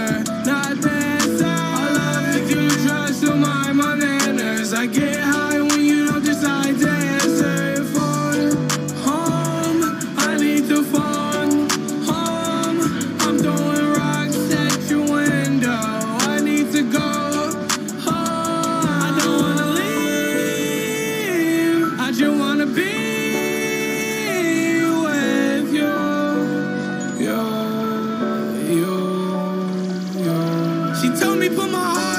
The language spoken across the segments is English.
dancer, She told me put my heart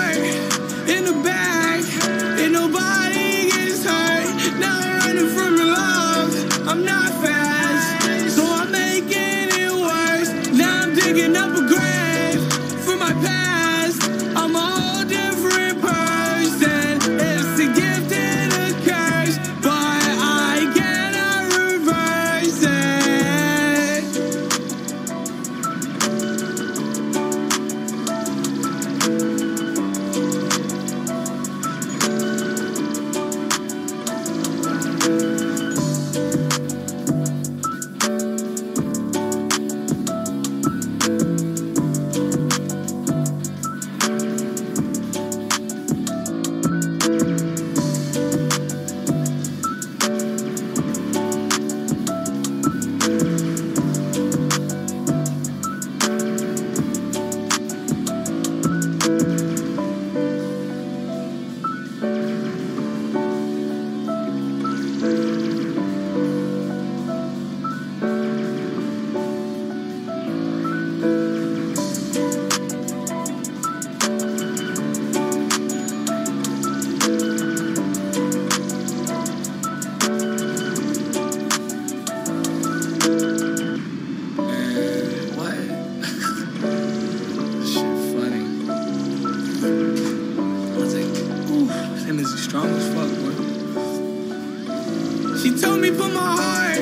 She told me put my heart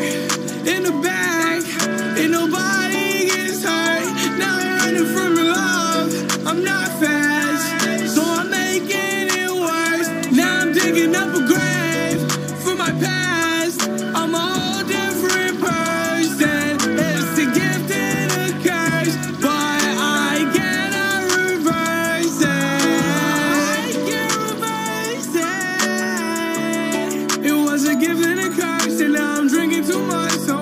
in the bag, and nobody gets hurt. Now I'm running from your love. I'm not fast, so I'm making it worse. Now I'm digging up a grave for my past. I'm a whole different person. It's a gift and a curse, but I cannot reverse it. I can't reverse it. It was a gift my myself.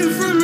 different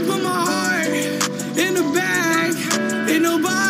put my heart in the bag, and nobody